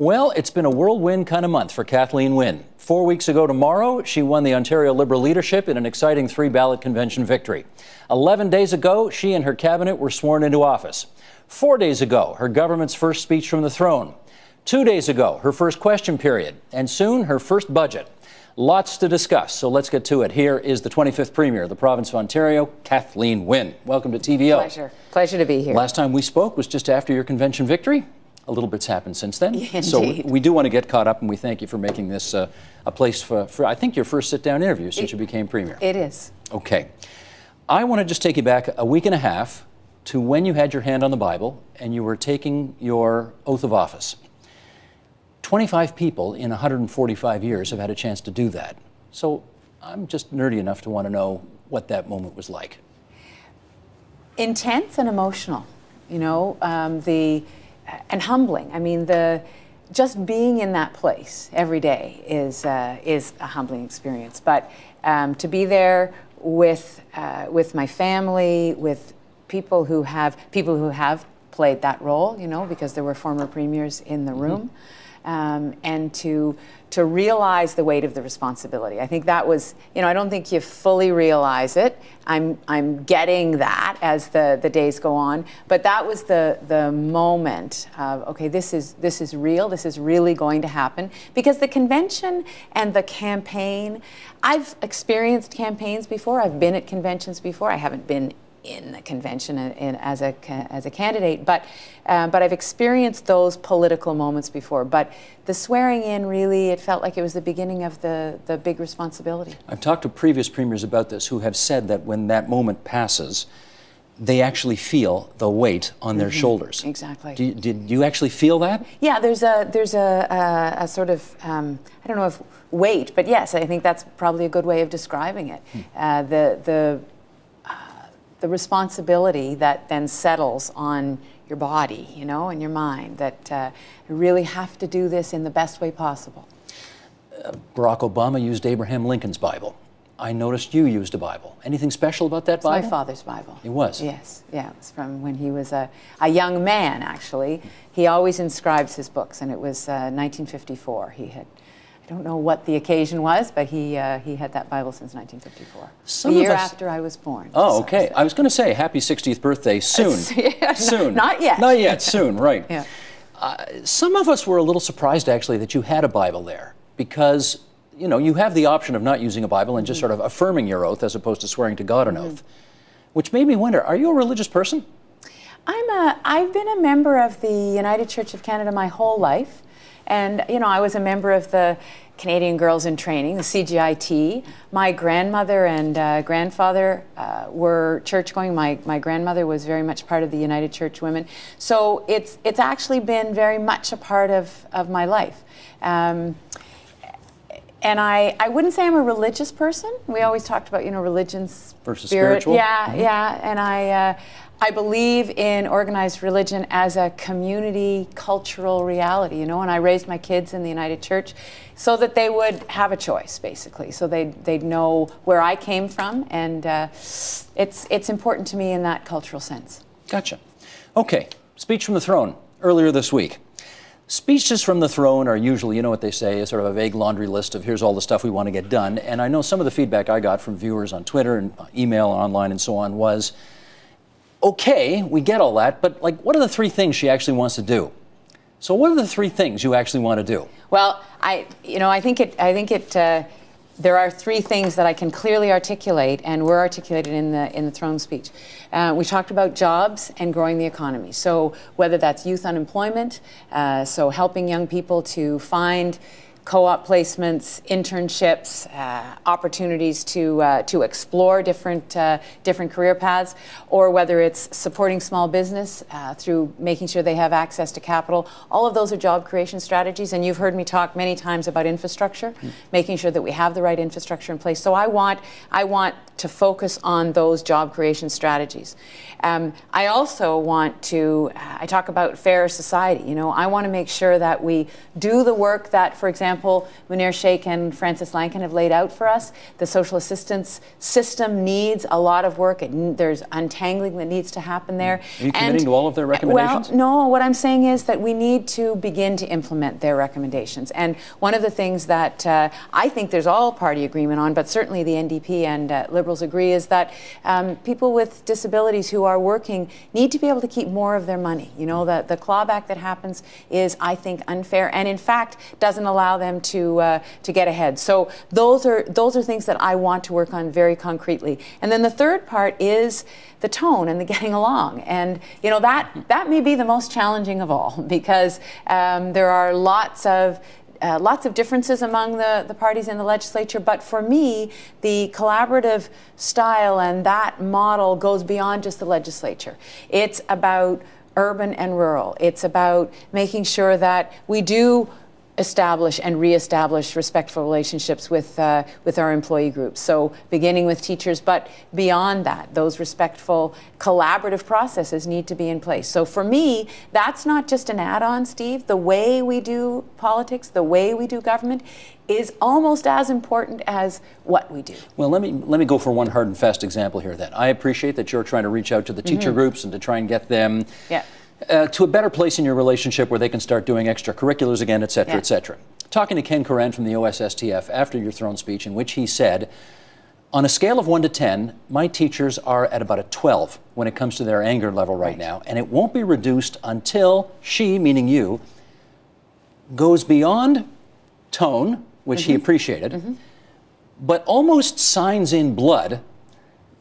Well, it's been a whirlwind kind of month for Kathleen Wynne. Four weeks ago tomorrow, she won the Ontario Liberal leadership in an exciting three ballot convention victory. Eleven days ago, she and her cabinet were sworn into office. Four days ago, her government's first speech from the throne. Two days ago, her first question period. And soon, her first budget. Lots to discuss, so let's get to it. Here is the 25th Premier of the province of Ontario, Kathleen Wynne. Welcome to TVO. Pleasure. Pleasure to be here. Last time we spoke was just after your convention victory a little bit's happened since then. Indeed. So we, we, do want to get caught up, and we thank you for making this uh, a place for, for, I think, your first sit down interview since you became Premier. It is. Okay. I want to just take you back a week and a half to when you had your hand on the Bible and you were taking your oath of office. 25 people in 145 years have had a chance to do that. So I'm just nerdy enough to want to know what that moment was like. Intense and emotional. You know, um, the and humbling. I mean, the just being in that place every day is uh, is a humbling experience. But um, to be there with uh, with my family, with people who have people who have played that role, you know, because there were former premiers in the mm-hmm. room. Mm-hmm um, and to to realize the weight of the responsibility. I think that was, you know, I don't think you fully realize it. I'm I'm getting that as the the days go on, but that was the the moment of okay, this is this is real. This is really going to happen because the convention and the campaign. I've experienced campaigns before. I've been at conventions before. I haven't been in the convention in, as a as a candidate, but uh, but I've experienced those political moments before. But the swearing in really, it felt like it was the beginning of the the big responsibility. I've talked to previous premiers about this who have said that when that moment passes. They actually feel the weight on their mm-hmm. shoulders. Exactly. Do you, did you actually feel that? Yeah, there's a there's a, a, a sort of um, I don't know if weight, but yes, I think that's probably a good way of describing it. Hmm. Uh, the the the responsibility that then settles on your body, you know, and your mind, that uh, you really have to do this in the best way possible. Uh, Barack Obama used Abraham Lincoln's Bible. I noticed you used a Bible. Anything special about that it's Bible? my father's Bible. It was? Yes, yeah. It was from when he was a, a young man, actually. He always inscribes his books, and it was uh, 1954. He had don't know what the occasion was, but he, uh, he had that Bible since 1954. Some the year us... after I was born. Oh, okay. So. I was going to say happy 60th birthday soon. yeah, soon. Not, yet. Not yet, soon, right. yeah. Uh, some of us were a little surprised actually that you had a Bible there because you know you have the option of not using a Bible and just mm-hmm. sort of affirming your oath as opposed to swearing to God an mm-hmm. oath, which made me wonder: Are you a religious person? I'm a. I've been a member of the United Church of Canada my whole life. And, you know, I was a member of the Canadian Girls in Training, the CGIT. My grandmother and uh, grandfather uh, were church going. My, my grandmother was very much part of the United Church Women. So it's, it's actually been very much a part of, of my life. Um, and I, I wouldn't say I'm a religious person. We always talked about, you know, religion's versus spirit. spiritual. Yeah, mm-hmm. yeah. And I, uh, I believe in organized religion as a community cultural reality, you know, and I raised my kids in the United Church so that they would have a choice, basically, so they'd, they'd know where I came from, and uh, it's, it's important to me in that cultural sense. Gotcha. Okay, speech from the throne earlier this week. Speeches from the throne are usually, you know what they say, is sort of a vague laundry list of here's all the stuff we want to get done. And I know some of the feedback I got from viewers on Twitter and email and online and so on was, okay, we get all that, but like, what are the three things she actually wants to do? So, what are the three things you actually want to do? Well, I, you know, I think it, I think it. Uh, there are three things that I can clearly articulate, and were articulated in the in the throne speech. Uh, we talked about jobs and growing the economy. So whether that's youth unemployment, uh, so helping young people to find co-op placements, internships, uh, opportunities to uh, to explore different uh, different career paths, or whether it's supporting small business uh, through making sure they have access to capital. All of those are job creation strategies, and you've heard me talk many times about infrastructure, mm. making sure that we have the right infrastructure in place. So I want I want to focus on those job creation strategies. Um, I also want to. I talk about fair society. You know, I want to make sure that we do the work that, for example example, Munir Sheikh and Frances Lankin have laid out for us. The social assistance system needs a lot of work. It, there's untangling that needs to happen there. Are you committing and, to all of their recommendations? Well, no. What I'm saying is that we need to begin to implement their recommendations. And one of the things that uh, I think there's all party agreement on, but certainly the NDP and uh, Liberals agree, is that um, people with disabilities who are working need to be able to keep more of their money. You know, the, the clawback that happens is, I think, unfair, and in fact, doesn't allow them to uh, to get ahead. So those are those are things that I want to work on very concretely. And then the third part is the tone and the getting along. And you know that that may be the most challenging of all because um, there are lots of uh, lots of differences among the, the parties in the legislature, but for me, the collaborative style and that model goes beyond just the legislature. It's about urban and rural. It's about making sure that we do establish and reestablish respectful relationships with, uh, with our employee groups. So, beginning with teachers, but beyond that, those respectful collaborative processes need to be in place. So, for me, that's not just an add on, Steve. The way we do politics, the way we do government, is almost as important as what we do. Well, let me let me go for one hard and fast example here. Then I appreciate that you're trying to reach out to the teacher mm-hmm. groups and to try and get them. Yeah uh, to a better place in your relationship where they can start doing extracurriculars again, et cetera, yeah. et cetera. Talking to Ken Coran from the OSSTF after your throne speech, in which he said, on a scale of 1 to 10, my teachers are at about a 12 when it comes to their anger level right, right. now, and it won't be reduced until she, meaning you, goes beyond tone, which mm-hmm. he appreciated, mm-hmm. but almost signs in blood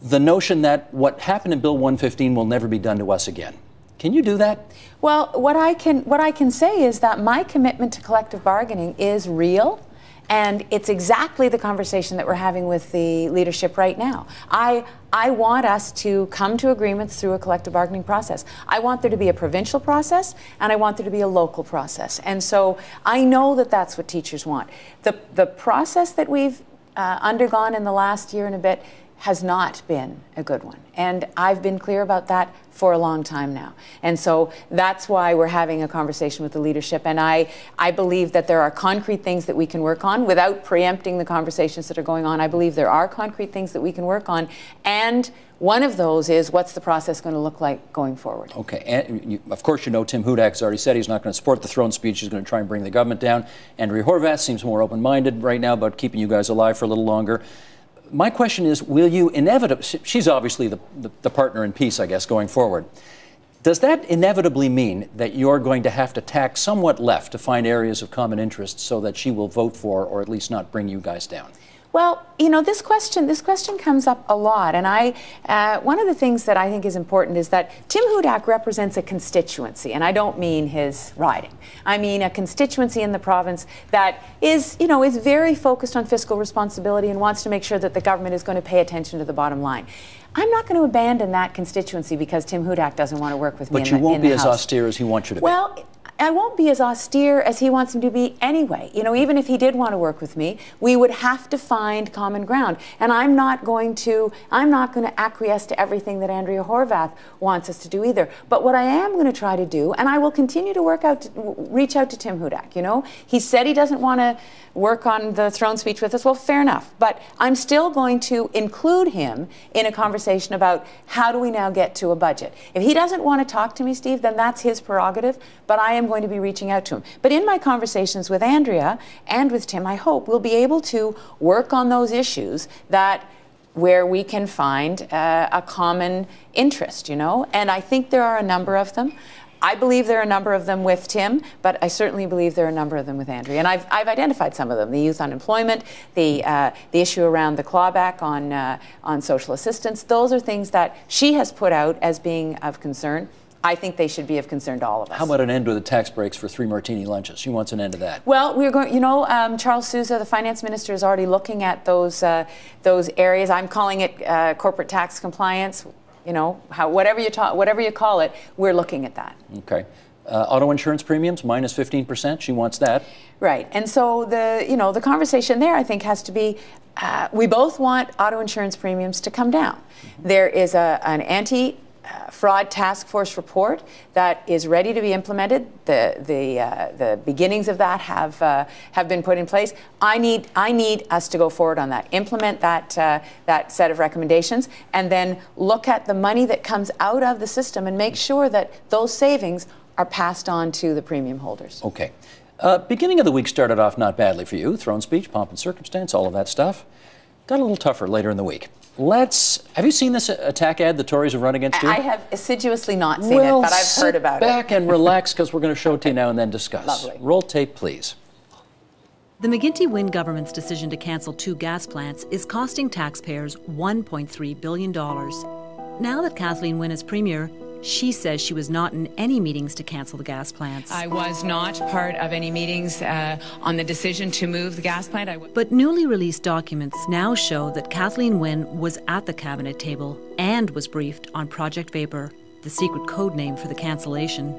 the notion that what happened in Bill 115 will never be done to us again. Can you do that? Well, what I can what I can say is that my commitment to collective bargaining is real. And it's exactly the conversation that we're having with the leadership right now. I, I want us to come to agreements through a collective bargaining process. I want there to be a provincial process and I want there to be a local process. And so I know that that's what teachers want. The, the process that we've uh, undergone in the last year and a bit has not been a good one. And I've been clear about that for a long time now. And so that's why we're having a conversation with the leadership. And I, I believe that there are concrete things that we can work on without preempting the conversations that are going on. I believe there are concrete things that we can work on. And one of those is what's the process going to look like going forward? Okay. And you, of course, you know Tim Hudak has already said he's not going to support the throne speech. He's going to try and bring the government down. Andrea Horwath seems more open minded right now about keeping you guys alive for a little longer my question is will you inevitably, she's obviously the, the, the, partner in peace, I guess, going forward. Does that inevitably mean that you're going to have to tack somewhat left to find areas of common interest so that she will vote for or at least not bring you guys down? Well, you know, this question this question comes up a lot, and I uh, one of the things that I think is important is that Tim Hudak represents a constituency, and I don't mean his riding. I mean a constituency in the province that is, you know, is very focused on fiscal responsibility and wants to make sure that the government is going to pay attention to the bottom line. I'm not going to abandon that constituency because Tim Hudak doesn't want to work with me. But you the, won't be as austere as he wants you to well, be. Well, I won't be as austere as he wants him to be anyway. You know, even if he did want to work with me, we would have to find common ground. And I'm not going to I'm not going to acquiesce to everything that Andrea Horwath wants us to do either. But what I am going to try to do, and I will continue to work out to, reach out to Tim Hudak, you know. He said he doesn't want to work on the throne speech with us. Well, fair enough. But I'm still going to include him in a conversation about how do we now get to a budget. If he doesn't want to talk to me, Steve, then that's his prerogative. But I am going to be reaching out to him. But in my conversations with Andrea and with Tim, I hope we'll be able to work on those issues that where we can find uh, a common interest, you know? And I think there are a number of them. I believe there are a number of them with Tim, but I certainly believe there are a number of them with Andrea. And I've, I've identified some of them the youth unemployment, the, uh, the issue around the clawback on, uh, on social assistance. Those are things that she has put out as being of concern. I think they should be of concern to all of us. How about an end to the tax breaks for three martini lunches? She wants an end to that. Well, we're going. You know, um, Charles Sousa, the finance minister, is already looking at those uh, those areas. I'm calling it uh, corporate tax compliance you know, how, whatever you ta- whatever you call it, we're looking at that. Okay. Uh, auto insurance premiums minus 15%. She wants that. Right. And so the you know the conversation there I think has to be uh, we both want auto insurance premiums to come down. Mm-hmm. There is a, an anti uh, fraud task force report that is ready to be implemented. The the uh, the beginnings of that have uh, have been put in place. I need I need us to go forward on that, implement that uh, that set of recommendations, and then look at the money that comes out of the system and make sure that those savings are passed on to the premium holders. Okay. Uh, beginning of the week started off not badly for you. Throne speech, pomp and circumstance, all of that stuff. Got a little tougher later in the week. Let's. Have you seen this attack ad the Tories have run against you? I have assiduously not seen well, it, but I've heard about it. back and relax because we're going to show it to you now and then discuss. Lovely. Roll tape, please. The McGuinty Wynne government's decision to cancel two gas plants is costing taxpayers $1.3 billion. Now that Kathleen Wynne is Premier, she says she was not in any meetings to cancel the gas plants. I was not part of any meetings uh, on the decision to move the gas plant. W- but newly released documents now show that Kathleen Wynne was at the cabinet table and was briefed on Project Vapor, the secret code name for the cancellation.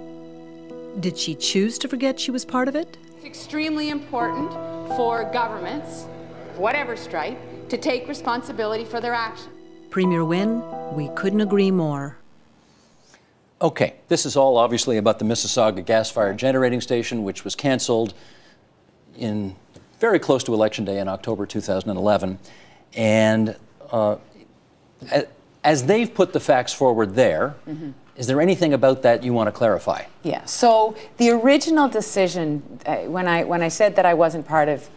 Did she choose to forget she was part of it? It's extremely important for governments, whatever stripe, to take responsibility for their actions. Premier Wynne, we couldn't agree more. Okay, this is all obviously about the Mississauga gas fired generating station, which was canceled in very close to Election Day in October 2011. And uh, as they've put the facts forward there, mm-hmm. is there anything about that you want to clarify? Yeah. So the original decision, uh, when I when I said that I wasn't part of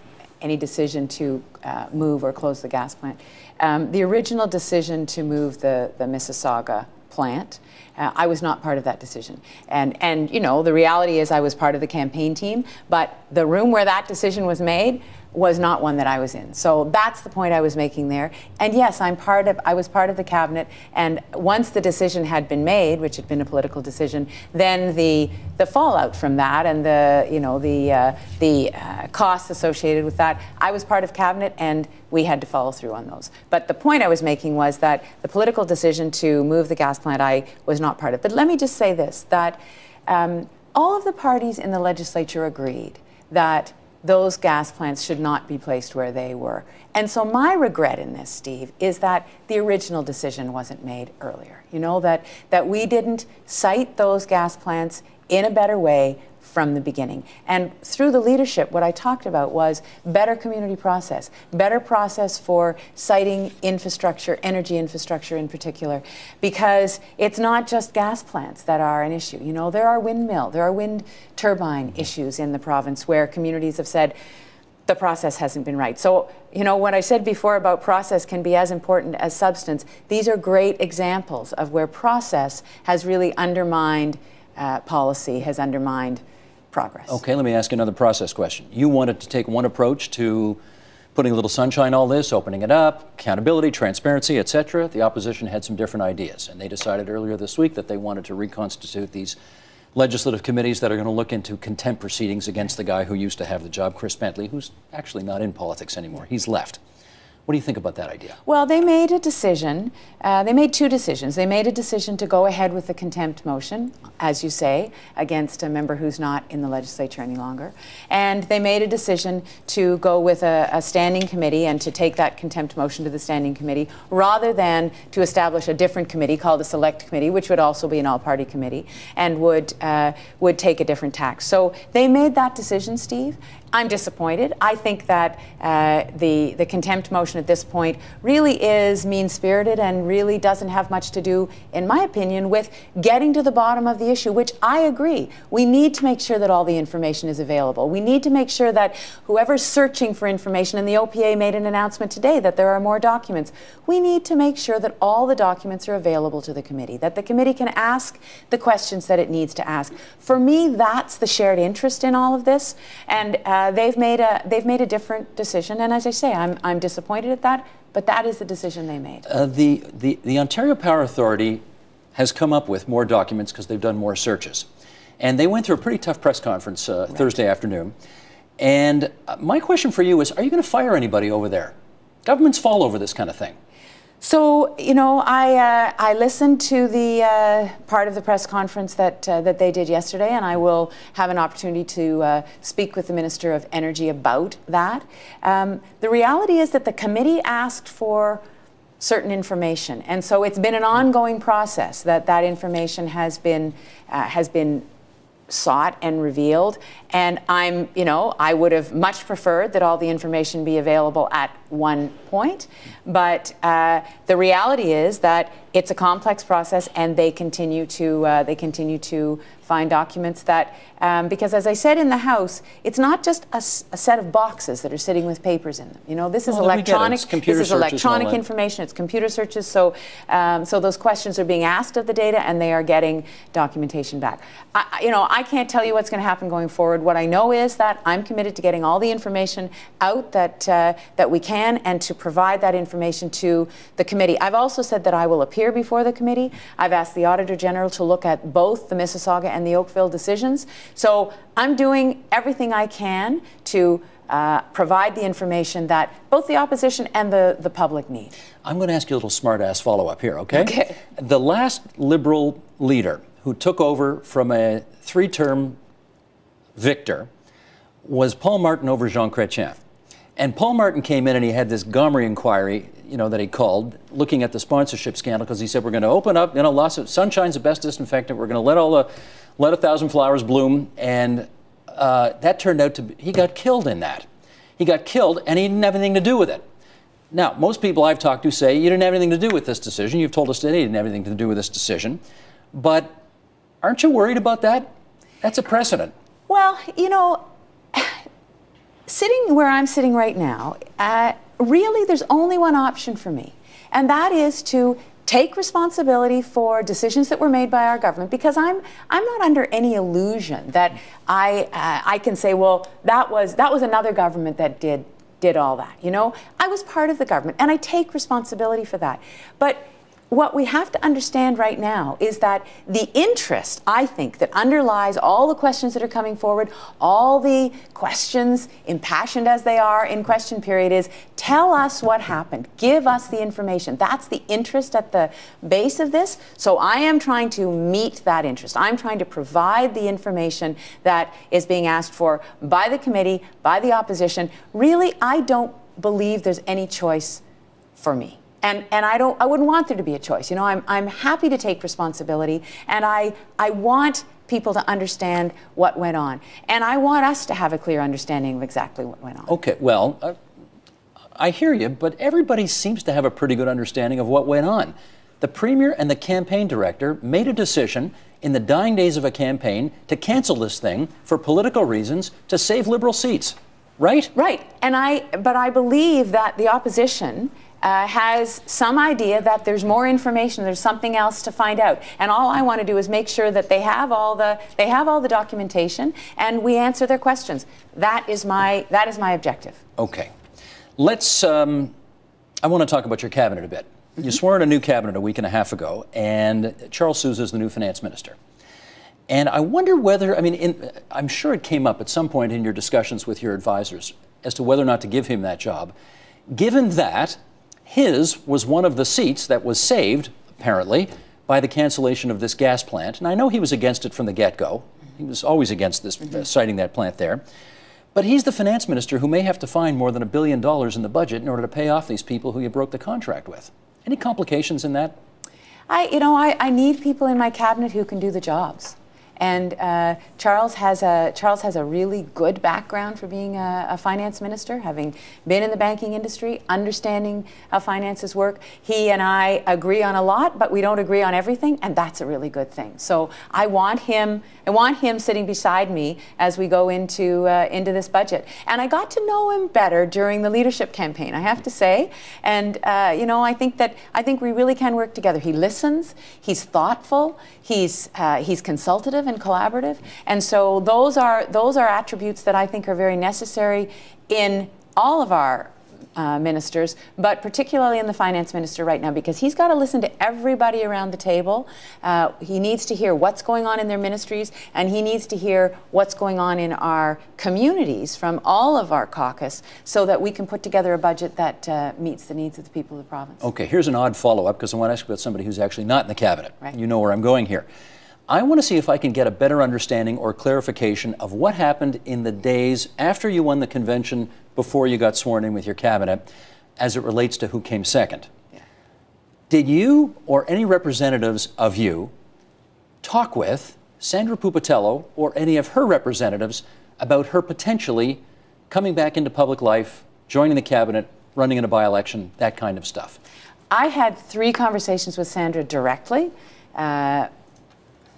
any decision to uh, move or close the gas plant, um, the original decision to move the the Mississauga plant uh, I was not part of that decision. And, and, you know, the reality is I was part of the campaign team, but the room where that decision was made was not one that I was in. So that's the point I was making there. And yes, I'm part of I was part of the cabinet and once the decision had been made, which had been a political decision, then the the fallout from that and the you know the uh, the uh, costs associated with that, I was part of cabinet and we had to follow through on those. But the point I was making was that the political decision to move the gas plant I was not part of. But let me just say this that um, all of the parties in the legislature agreed that those gas plants should not be placed where they were. And so my regret in this, Steve, is that the original decision wasn't made earlier. You know, that, that we didn't site those gas plants in a better way from the beginning. And through the leadership, what I talked about was better community process, better process for siting infrastructure, energy infrastructure in particular, because it's not just gas plants that are an issue. You know, there are windmill, there are wind turbine issues in the province where communities have said, the process hasn't been right. So, you know, what I said before about process can be as important as substance. These are great examples of where process has really undermined uh, policy, has undermined progress. Okay, let me ask another process question. You wanted to take one approach to putting a little sunshine all this, opening it up, accountability, transparency, etc. The opposition had some different ideas, and they decided earlier this week that they wanted to reconstitute these legislative committees that are going to look into contempt proceedings against the guy who used to have the job, Chris Bentley, who's actually not in politics anymore. He's left. What do you think about that idea? Well, they made a decision. Uh, they made two decisions. They made a decision to go ahead with the contempt motion, as you say, against a member who's not in the legislature any longer. And they made a decision to go with a, a standing committee and to take that contempt motion to the standing committee rather than to establish a different committee called a select committee, which would also be an all party committee and would, uh, would take a different tack. So they made that decision, Steve. I'm disappointed. I think that uh, the the contempt motion at this point really is mean spirited and really doesn't have much to do, in my opinion, with getting to the bottom of the issue. Which I agree. We need to make sure that all the information is available. We need to make sure that whoever's searching for information, and the OPA made an announcement today that there are more documents. We need to make sure that all the documents are available to the committee. That the committee can ask the questions that it needs to ask. For me, that's the shared interest in all of this, and. Uh, uh, they've made a they've made a different decision, and as I say, I'm I'm disappointed at that. But that is the decision they made. Uh, the, the the Ontario Power Authority has come up with more documents because they've done more searches, and they went through a pretty tough press conference uh, right. Thursday afternoon. And uh, my question for you is: Are you going to fire anybody over there? Governments fall over this kind of thing. So you know, I uh, I listened to the uh, part of the press conference that uh, that they did yesterday, and I will have an opportunity to uh, speak with the Minister of Energy about that. Um, the reality is that the committee asked for certain information. And so it's been an ongoing process that that information has been, uh, has been sought and revealed. And I'm, you know, I would have much preferred that all the information be available at one point. But uh, the reality is that it's a complex process, and they continue to uh, they continue to find documents that um, because as I said in the House, it's not just a, a, set of boxes that are sitting with papers in them. You know, this is well, electronic. This is electronic information. It's computer searches. So, um, so those questions are being asked of the data, and they are getting documentation back. I, you know, I can't tell you what's going to happen going forward. What I know is that I'm committed to getting all the information out that uh, that we can, and to provide that information to the committee. I've also said that I will appear before the committee. I've asked the Auditor General to look at both the Mississauga and the Oakville decisions. So I'm doing everything I can to uh, provide the information that both the opposition and the, the public need. I'm going to ask you a little smartass follow up here, okay? Okay. The last Liberal leader who took over from a three term victor was Paul Martin over Jean Chrétien. And Paul Martin came in and he had this Gomery inquiry, you know, that he called, looking at the sponsorship scandal, because he said we're going to open up, you know, lots of sunshine's the best disinfectant. We're going to let all the, let a thousand flowers bloom, and uh, that turned out to be, he got killed in that. He got killed, and he didn't have anything to do with it. Now, most people I've talked to say you didn't have anything to do with this decision. You've told us today you didn't have anything to do with this decision, but aren't you worried about that? That's a precedent. Well, you know sitting where I'm sitting right now, uh, really there's only one option for me, and that is to take responsibility for decisions that were made by our government because I'm I'm not under any illusion that I uh, I can say well that was that was another government that did did all that you know? I was part of the government and I take responsibility for that. But what we have to understand right now is that the interest, I think, that underlies all the questions that are coming forward, all the questions, impassioned as they are in question period, is tell us what happened. Give us the information. That's the interest at the base of this. So I am trying to meet that interest. I'm trying to provide the information that is being asked for by the committee, by the opposition. Really, I don't believe there's any choice for me and and I don't I wouldn't want there to be a choice. You know, I'm I'm happy to take responsibility, and I I want people to understand what went on, and I want us to have a clear understanding of exactly what went on. Okay, well. Uh, I hear you, but everybody seems to have a pretty good understanding of what went on. The premier and the campaign director made a decision in the dying days of a campaign to cancel this thing for political reasons to save liberal seats. Right? Right. And I but I believe that the opposition uh, has some idea that there's more information, there's something else to find out. And all I want to do is make sure that they have all the they have all the documentation and we answer their questions. That is my that is my objective. Okay, let's. Um, I want to talk about your cabinet a bit. Mm-hmm. You swore in a new cabinet a week and a half ago, and Charles Sousa is the new finance minister. And I wonder whether, I mean, in, I'm sure it came up at some point in your discussions with your advisors as to whether or not to give him that job. Given that his was one of the seats that was saved, apparently, by the cancellation of this gas plant. And I know he was against it from the get go. He was always against this, uh, mm-hmm. siting that plant there. But he's the finance minister who may have to find more than a billion dollars in the budget in order to pay off these people who you broke the contract with. Any complications in that? I, you know, I, I need people in my cabinet who can do the jobs. And uh, Charles has a Charles has a really good background for being a, a, finance minister, having been in the banking industry, understanding how finances work. He and I agree on a lot, but we don't agree on everything, and that's a really good thing. So I want him I want him sitting beside me as we go into uh, into this budget. And I got to know him better during the leadership campaign, I have to say. And uh, you know, I think that I think we really can work together. He listens. He's thoughtful. He's uh, he's consultative and collaborative. And so those are those are attributes that I think are very necessary in all of our uh, ministers, but particularly in the finance minister right now, because he's got to listen to everybody around the table. Uh, he needs to hear what's going on in their ministries, and he needs to hear what's going on in our communities from all of our caucus so that we can put together a budget that uh, meets the needs of the people of the province. Okay, here's an odd follow up because I want to ask about somebody who's actually not in the cabinet. Right. You know where I'm going here. I want to see if I can get a better understanding or clarification of what happened in the days after you won the convention before you got sworn in with your cabinet as it relates to who came second. Yeah. Did you or any representatives of you talk with Sandra Pupatello or any of her representatives about her potentially coming back into public life, joining the cabinet, running in a by election, that kind of stuff? I had three conversations with Sandra directly, uh,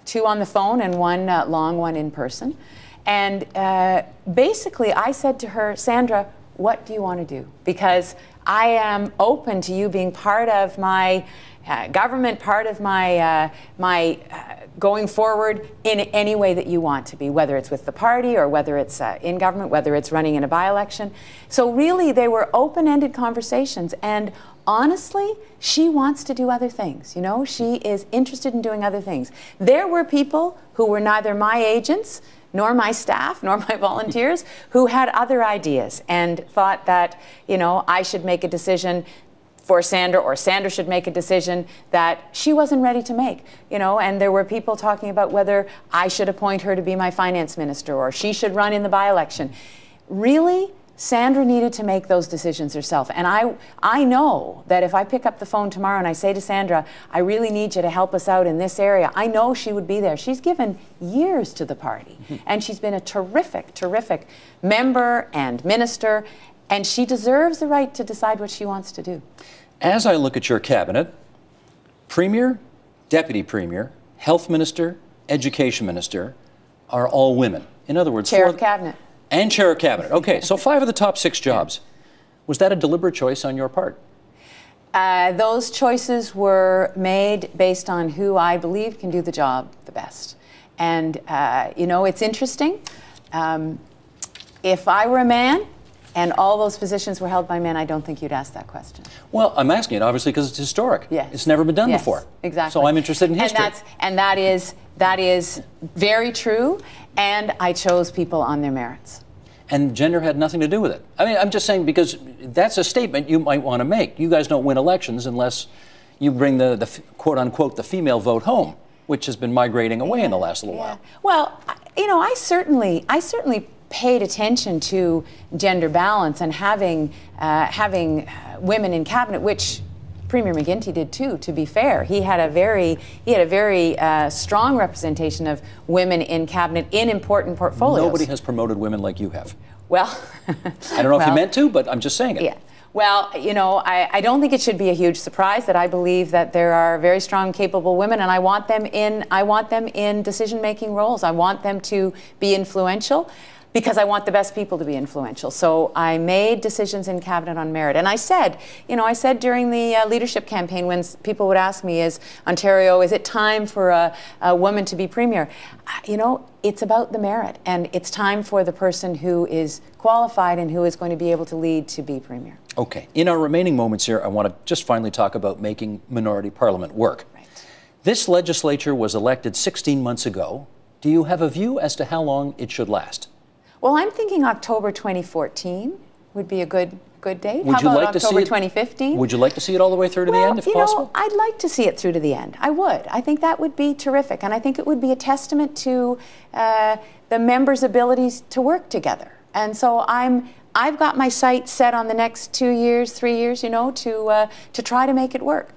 two on the phone and one uh, long one in person. And uh, basically, I said to her, Sandra, what do you want to do? Because I am open to you being part of my uh, government, part of my, uh, my uh, going forward in any way that you want to be, whether it's with the party or whether it's uh, in government, whether it's running in a by election. So, really, they were open ended conversations. And honestly, she wants to do other things. You know, she is interested in doing other things. There were people who were neither my agents, nor my staff, nor my volunteers, who had other ideas and thought that, you know, I should make a decision for Sandra or Sandra should make a decision that she wasn't ready to make, you know, and there were people talking about whether I should appoint her to be my finance minister or she should run in the by-election. Really, Sandra needed to make those decisions herself. And I, I know that if I pick up the phone tomorrow and I say to Sandra, I really need you to help us out in this area, I know she would be there. She's given years to the party, and she's been a terrific, terrific member and minister, and she deserves the right to decide what she wants to do. As I look at your cabinet, Premier, Deputy Premier, Health Minister, Education Minister are all women. In other words, Chair of Cabinet and chair of cabinet. Okay, so five of the top six jobs. Was that a deliberate choice on your part? Uh, those choices were made based on who I believe can do the job the best. And, uh, you know, it's interesting. Um, if I were a man and all those positions were held by men, I don't think you'd ask that question. Well, I'm asking it obviously because it's historic. Yes. It's never been done yes, before. Exactly. So I'm interested in history. And, that's, and that is that is very true, and I chose people on their merits. And gender had nothing to do with it. I mean, I'm just saying because that's a statement you might want to make. You guys don't win elections unless you bring the, the quote unquote the female vote home, which has been migrating away yeah, in the last little yeah. while. Well, you know, I certainly, I certainly paid attention to gender balance and having uh, having women in cabinet, which Premier McGuinty did too. To be fair, he had a very he had a very uh, strong representation of women in cabinet in important portfolios. Nobody has promoted women like you have. Well, I don't know well, if you meant to, but I'm just saying it. Yeah. Well, you know, I, I, don't think it should be a huge surprise that I believe that there are very strong, capable women, and I want them in. I want them in decision-making roles. I want them to be influential because I want the best people to be influential. So I made decisions in cabinet on merit. And I said, you know, I said during the uh, leadership campaign when people would ask me, is Ontario, is it time for a, a woman to be premier? You know, it's about the merit. And it's time for the person who is qualified and who is going to be able to lead to be premier. Okay. In our remaining moments here, I want to just finally talk about making minority parliament work. Right. This legislature was elected 16 months ago. Do you have a view as to how long it should last? Well, I'm thinking October 2014 would be a good good date. Would How you about like October to see it, 2015? Would you like to see it all the way through to well, the end, if you possible? Know, I'd like to see it through to the end. I would. I think that would be terrific, and I think it would be a testament to uh, the members' abilities to work together. And so I'm. I've got my sights set on the next two years, three years, you know, to uh, to try to make it work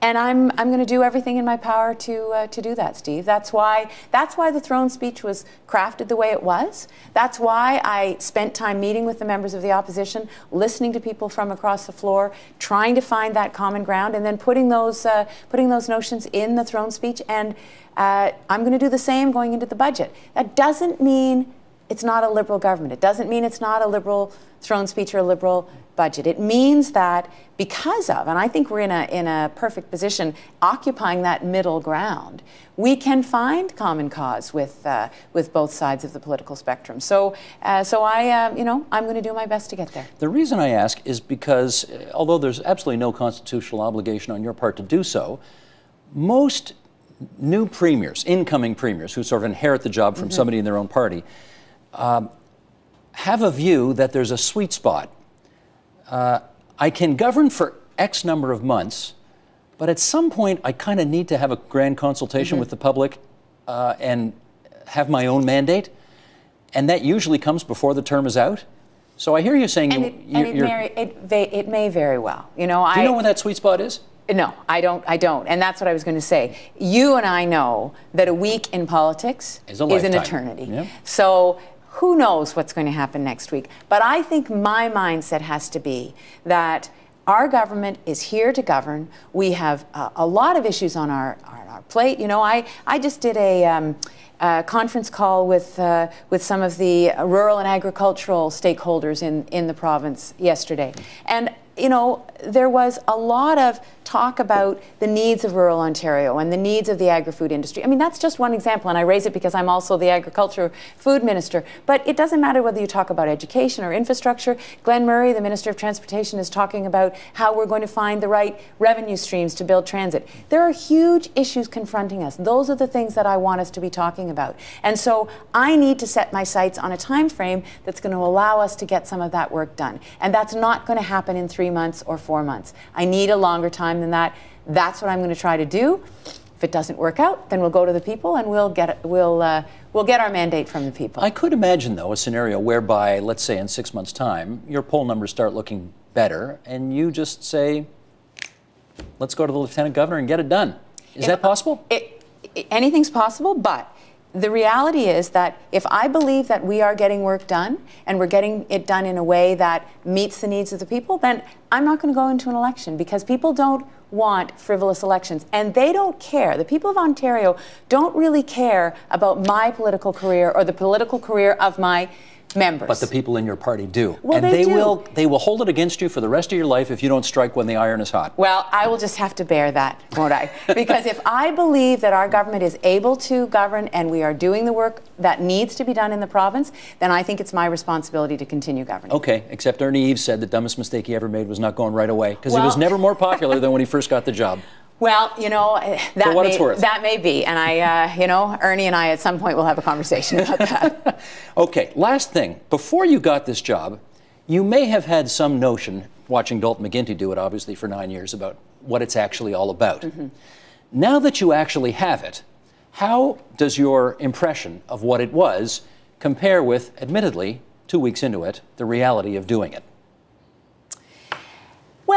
and I'm, I'm going to do everything in my power to, uh, to do that, Steve. That's why, that's why the throne speech was crafted the way it was. That's why I spent time meeting with the members of the opposition, listening to people from across the floor, trying to find that common ground, and then putting those, uh, putting those notions in the throne speech. And uh, I'm going to do the same going into the budget. That doesn't mean it's not a liberal government. It doesn't mean it's not a liberal throne speech or a liberal budget. It means that because of, and I think we're in a, in a perfect position occupying that middle ground, we can find common cause with, uh, with both sides of the political spectrum. So, uh, so I, uh, you know, I'm going to do my best to get there. The reason I ask is because, uh, although there's absolutely no constitutional obligation on your part to do so, most new premiers, incoming premiers, who sort of inherit the job from mm-hmm. somebody in their own party, um, have a view that there's a sweet spot uh, I can govern for X number of months, but at some point I kind of need to have a grand consultation mm-hmm. with the public uh, and have my own mandate. And that usually comes before the term is out. So I hear you saying and you, it, and it, may, it, it, may very well. You know, do you know when that sweet spot is? No, I don't. I don't, and that's what I was going to say. You and I know that a week in politics Is a an eternity. Yep. So who knows what's going to happen next week? But I think my mindset has to be that our government is here to govern. We have uh, a lot of issues on our on our plate. You know, I I just did a. Um, uh, conference call with uh, with some of the rural and agricultural stakeholders in in the province yesterday, and you know there was a lot of talk about the needs of rural Ontario and the needs of the agri-food industry. I mean that's just one example, and I raise it because I'm also the agriculture food minister. But it doesn't matter whether you talk about education or infrastructure. Glenn Murray, the minister of transportation, is talking about how we're going to find the right revenue streams to build transit. There are huge issues confronting us. Those are the things that I want us to be talking about. And so I need to set my sights on a time frame that's going to allow us to get some of that work done. And that's not going to happen in three months or four months. I need a longer time than that. That's what I'm going to try to do. If it doesn't work out, then we'll go to the people and we'll get we'll uh, we'll get our mandate from the people. I could imagine, though, a scenario whereby, let's say in six months' time, your poll numbers start looking better, and you just say, let's go to the lieutenant governor and get it done. Is that possible? it, it- anything's possible, but the reality is that if I believe that we are getting work done and we're getting it done in a way that meets the needs of the people, then I'm not going to go into an election because people don't want frivolous elections and they don't care. The people of Ontario don't really care about my political career or the political career of my members. But the people in your party do. Well, and they do. will they will hold it against you for the rest of your life if you don't strike when the iron is hot. Well, I will just have to bear that, won't I? Because if I believe that our government is able to govern and we are doing the work that needs to be done in the province, then I think it's my responsibility to continue governing. Okay, except Ernie Eves said the dumbest mistake he ever made was not going right away because he was never more popular than when he first got the job. Well, you know, eh, that, may, that may be. And I, uh, you know, Ernie and I at some point will have a conversation about that. Okay, last thing. Before you got this job, you may have had some notion, watching Dalton McGuinty do it obviously for nine years, about what it's actually all about. Now that you actually have it, how does your impression of what it was compare with, admittedly, two weeks into it, the reality of doing it?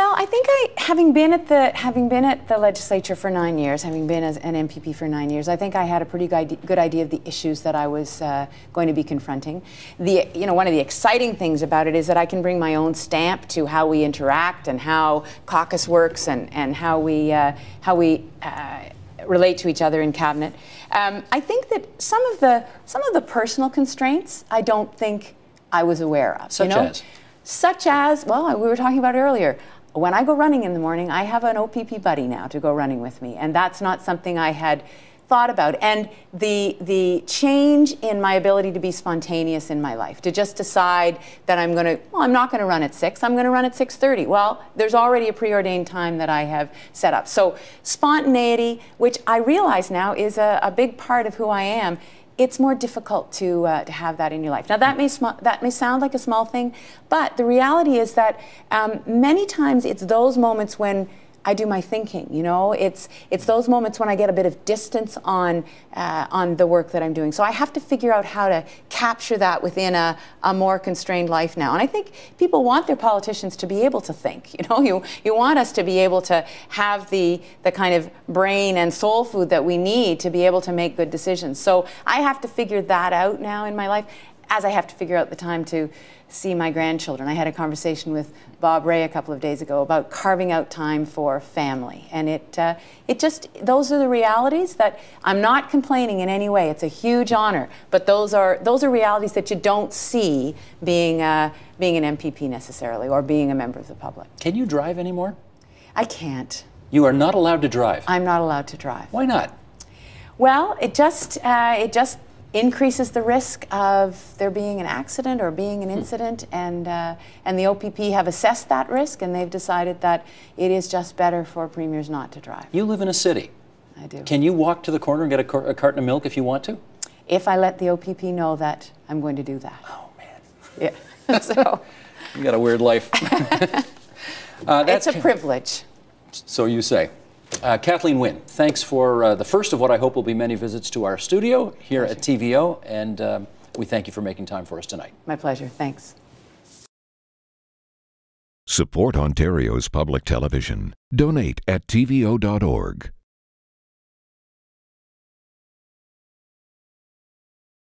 Well, I think I, having been at the having been at the legislature for nine years, having been as an MPP for nine years, I think I had a pretty good idea, of the issues that I was uh, going to be confronting. The you know one of the exciting things about it is that I can bring my own stamp to how we interact and how caucus works and and how we uh, how we. Uh, relate to each other in cabinet. Um, I think that some of the some of the personal constraints I don't think I was aware of. Such you know? as? Such as, well, we were talking about earlier. When I go running in the morning, I have an OPP buddy now to go running with me, and that's not something I had thought about. And the the change in my ability to be spontaneous in my life, to just decide that I'm going to, well, I'm not going to run at six. I'm going to run at 6:30. Well, there's already a preordained time that I have set up. So spontaneity, which I realize now is a, a big part of who I am it's more difficult to, uh, to have that in your life. Now, that may, sm- that may sound like a small thing, but the reality is that um, many times it's those moments when I do my thinking. You know, it's it's those moments when I get a bit of distance on uh, on the work that I'm doing. So I have to figure out how to capture that within a, a more constrained life now. And I think people want their politicians to be able to think. You know, you you want us to be able to have the the kind of brain and soul food that we need to be able to make good decisions. So I have to figure that out now in my life, as I have to figure out the time to see my grandchildren. I had a conversation with Bob Rae a couple of days ago about carving out time for family, and it uh, it just those are the realities that I'm not complaining in any way. It's a huge honor, but those are those are realities that you don't see being uh, being an MPP necessarily or being a member of the public. Can you drive anymore? I can't. You are not allowed to drive. I'm not allowed to drive. Why not? Well, it just uh, it just increases the risk of there being an accident or being an incident, and uh, and the OPP have assessed that risk, and they've decided that it is just better for premiers not to drive. You live in a city. I do. Can you walk to the corner and get a, car- a carton of milk if you want to? if I let the OPP know that I'm going to do that. Oh man, Yeah. so you got a weird life. uh, it's that's a privilege. so you say. Uh, Kathleen Wynne, thanks for uh, the first of what I hope will be many visits to our studio here at TVO, and um, we thank you for making time for us tonight. My pleasure. Thanks. Support Ontario's public television. Donate at tvo.org.